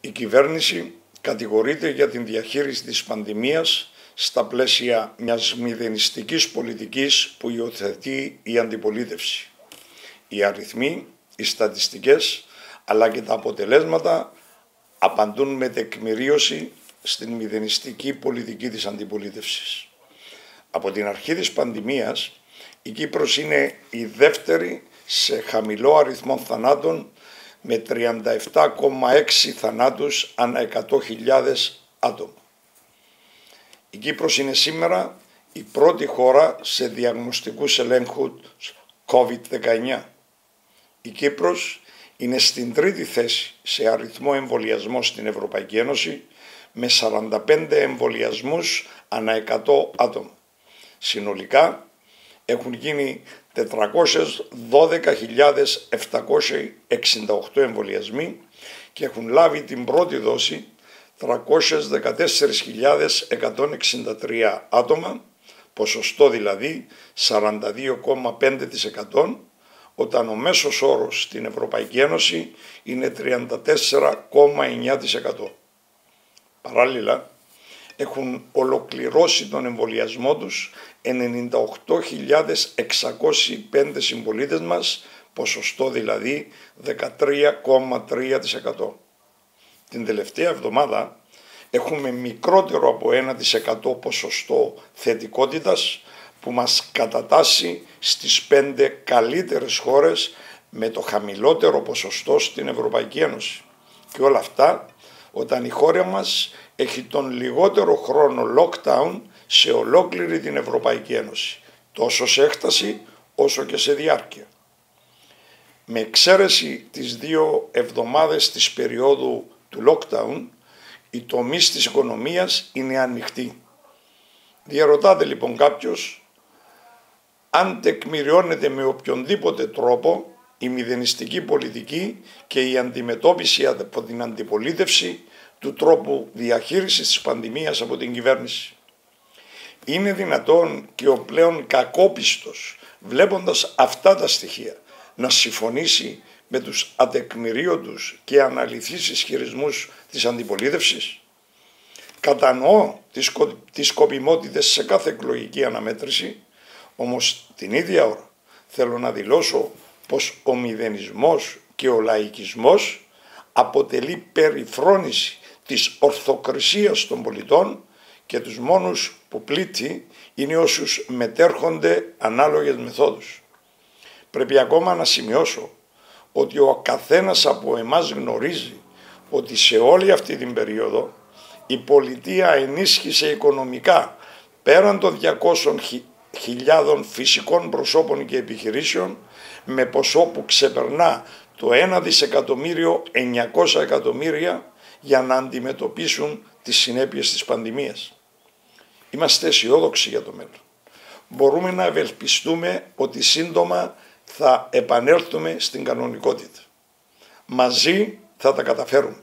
Η κυβέρνηση κατηγορείται για την διαχείριση της πανδημίας στα πλαίσια μιας μηδενιστικής πολιτικής που υιοθετεί η αντιπολίτευση. Οι αριθμοί, οι στατιστικές αλλά και τα αποτελέσματα απαντούν με τεκμηρίωση στην μηδενιστική πολιτική της αντιπολίτευσης. Από την αρχή της πανδημίας η Κύπρος είναι η δεύτερη σε χαμηλό αριθμό θανάτων με 37,6 θανάτους ανά 100.000 άτομα. Η Κύπρος είναι σήμερα η πρώτη χώρα σε διαγνωστικούς ελέγχους COVID-19. Η Κύπρος είναι στην τρίτη θέση σε αριθμό εμβολιασμού στην Ευρωπαϊκή Ένωση με 45 εμβολιασμούς ανά 100 άτομα. Συνολικά έχουν γίνει 412.768 εμβολιασμοί και έχουν λάβει την πρώτη δόση 314.163 άτομα, ποσοστό δηλαδή 42,5% όταν ο μέσος όρος στην Ευρωπαϊκή Ένωση είναι 34,9%. Παράλληλα, έχουν ολοκληρώσει τον εμβολιασμό τους 98.605 συμπολίτες μας, ποσοστό δηλαδή 13,3%. Την τελευταία εβδομάδα έχουμε μικρότερο από 1% ποσοστό θετικότητας που μας κατατάσσει στις πέντε καλύτερες χώρες με το χαμηλότερο ποσοστό στην Ευρωπαϊκή Ένωση. Και όλα αυτά όταν η χώρα μας έχει τον λιγότερο χρόνο lockdown σε ολόκληρη την Ευρωπαϊκή Ένωση, τόσο σε έκταση όσο και σε διάρκεια. Με εξαίρεση τις δύο εβδομάδες της περίοδου του lockdown, οι τομείς της οικονομίας είναι ανοιχτοί. Διαρωτάται λοιπόν κάποιος αν τεκμηριώνεται με οποιονδήποτε τρόπο η μηδενιστική πολιτική και η αντιμετώπιση από την αντιπολίτευση του τρόπου διαχείρισης της πανδημίας από την κυβέρνηση. Είναι δυνατόν και ο πλέον κακόπιστος, βλέποντας αυτά τα στοιχεία, να συμφωνήσει με τους ατεκμηρίωτους και αναλυθείς ισχυρισμούς της αντιπολίτευσης; Κατανοώ τις, τις σκοπιμότητες σε κάθε εκλογική αναμέτρηση, όμως την ίδια ώρα θέλω να δηλώσω πως ο μηδενισμός και ο λαϊκισμός αποτελεί περιφρόνηση της ορθοκρισίας των πολιτών και τους μόνους που πλήττει είναι όσους μετέρχονται ανάλογες μεθόδους. Πρέπει ακόμα να σημειώσω ότι ο καθένας από εμάς γνωρίζει ότι σε όλη αυτή την περίοδο η πολιτεία ενίσχυσε οικονομικά πέραν των 200.000 φυσικών προσώπων και επιχειρήσεων με ποσό που ξεπερνά το 1 δισεκατομμύριο 900 εκατομμύρια για να αντιμετωπίσουν τις συνέπειες της πανδημίας. Είμαστε αισιόδοξοι για το μέλλον. Μπορούμε να ευελπιστούμε ότι σύντομα θα επανέλθουμε στην κανονικότητα. Μαζί θα τα καταφέρουμε.